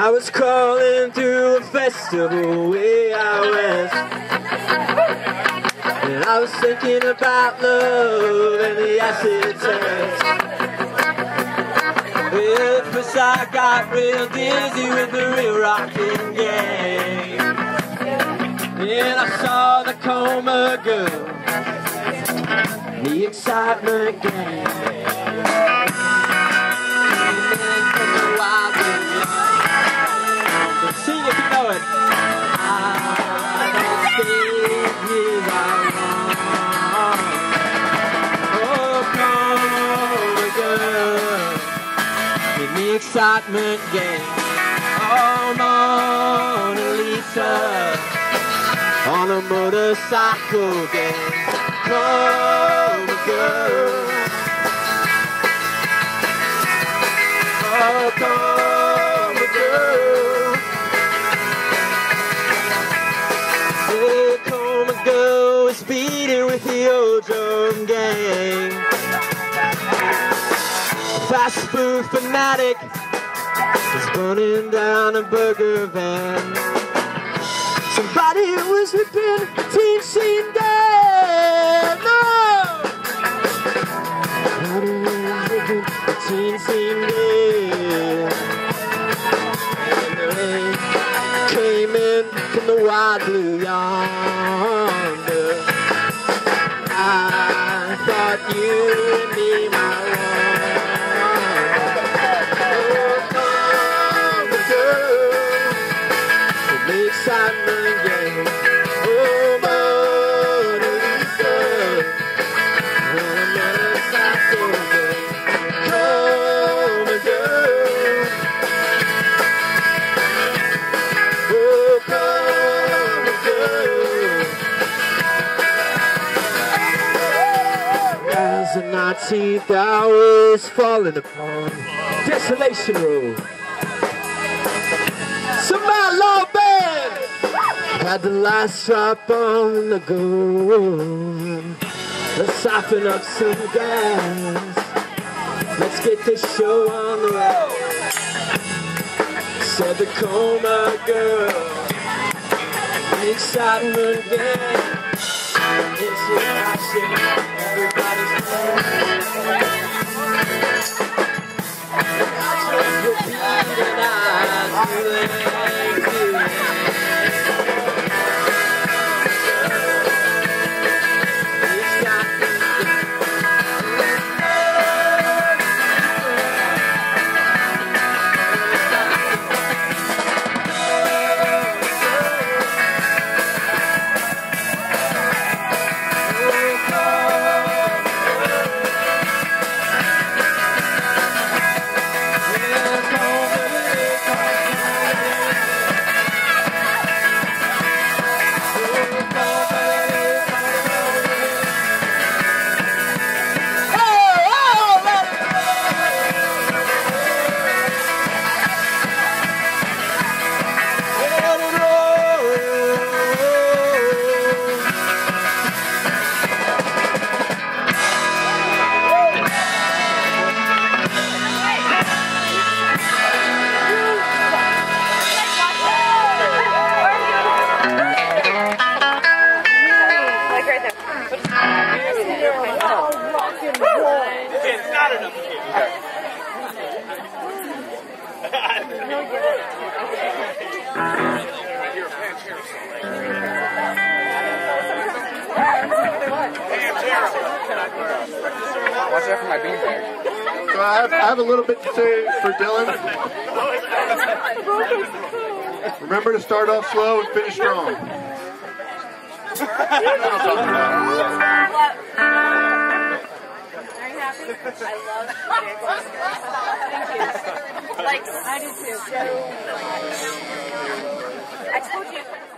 I was crawling through a festival way out west. And I was thinking about love and the acid test. Well, first I got real dizzy with the real rocking gang. And I saw the coma girl, the excitement gang. Excitement game. Oh, Mona Lisa on a motorcycle game. Come girl. Oh, come girl. Hey, come girl is beating with the old drum gang fast food fanatic is burning down a burger van. Somebody was ripping teen scene dead. No! Somebody was ripping teen scene dead. And came in from the wide blue yonder. I thought you and me might Excitement hour is falling upon Desolation Road. Had the last drop on the go. Let's soften up some gas. Let's get this show on the road. Said the coma girl, excitement gang. It's your passion, everybody's playing. Watch out for my beanbag. So I have, I have a little bit to say for Dylan. Remember to start off slow and finish strong. I love Thank you. Like, I do too. So, I told you.